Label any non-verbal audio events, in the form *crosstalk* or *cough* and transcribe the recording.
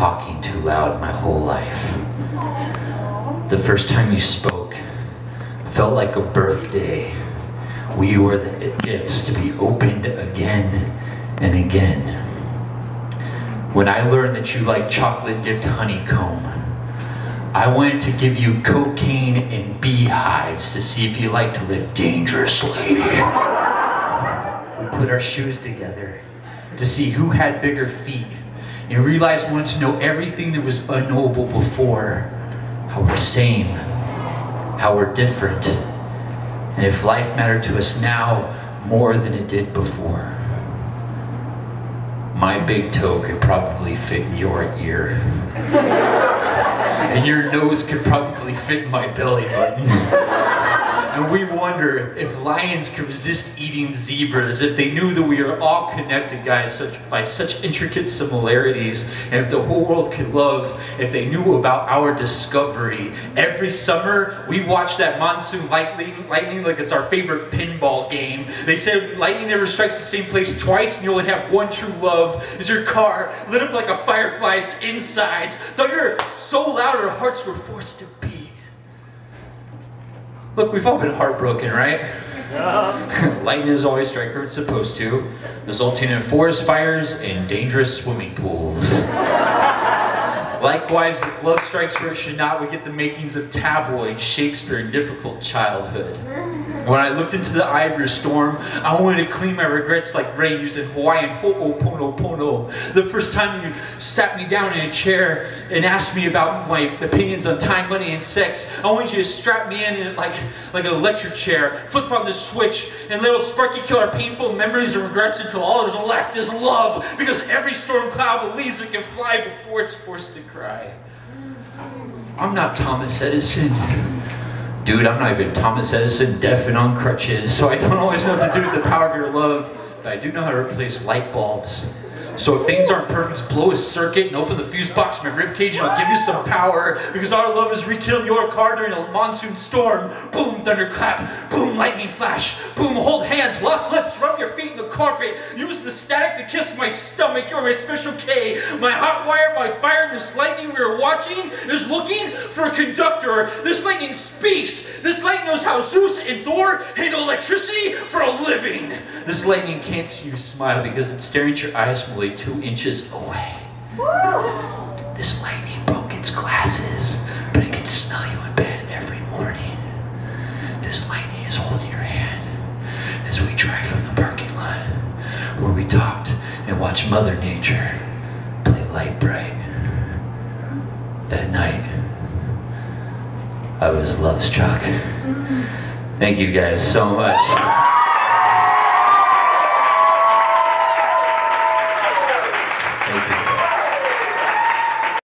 talking too loud my whole life. The first time you spoke felt like a birthday. We were the gifts to be opened again and again. When I learned that you like chocolate dipped honeycomb, I wanted to give you cocaine and beehives to see if you like to live dangerously. We put our shoes together to see who had bigger feet and realized we wanted to know everything that was unknowable before how we're same, how we're different, and if life mattered to us now more than it did before. My big toe could probably fit in your ear. *laughs* and your nose could probably fit my belly button. *laughs* and we wonder if lions could resist eating zebras, if they knew that we are all connected, guys, such, by such intricate similarities, and if the whole world could love, if they knew about our discovery. Every summer, we watch that monsoon lightning, lightning like it's our favorite pinball game. They say lightning never strikes the same place twice, and you only have one true love. Is your car lit up like a firefly's insides? Thunder so loud our hearts were forced to. Look, we've all been heartbroken, right? *laughs* Lightning is always strike where it's supposed to, resulting in forest fires and dangerous swimming pools. *laughs* Likewise, if love strikes it should not, we get the makings of tabloid, Shakespeare, and difficult childhood. When I looked into the eye of your storm, I wanted to clean my regrets like rain using Hawaiian ho'oponopono. The first time you sat me down in a chair and asked me about my opinions on time, money, and sex, I wanted you to strap me in uh, like, like an electric chair, flip on the switch, and let Sparky kill our painful memories and regrets until all that's left is love. Because every storm cloud believes it can fly before it's forced to cry. I'm not Thomas Edison. Dude, I'm not even Thomas Edison, deaf and on crutches, so I don't always know what to do with the power of your love, but I do know how to replace light bulbs. So if things aren't perfect, blow a circuit and open the fuse box in my ribcage and I'll give you some power because our love is rekindling your car during a monsoon storm. Boom, thunderclap. Boom, lightning flash. Boom, hold hands, lock lips, rub your feet in the carpet. Use the static to kiss my stomach. You're my special K. My hot wire, my fire, this lightning we are watching is looking for a conductor. This lightning speaks. This lightning knows how Zeus and Thor handle electricity for a living. This lightning can't see you smile because it's staring at your eyes from two inches away. This lightning broke its glasses, but it can smell you in bed every morning. This lightning is holding your hand as we drive from the parking lot where we talked and watched Mother Nature play Lite-Brite. That night, I was love struck. Mm-hmm. Thank you guys so much.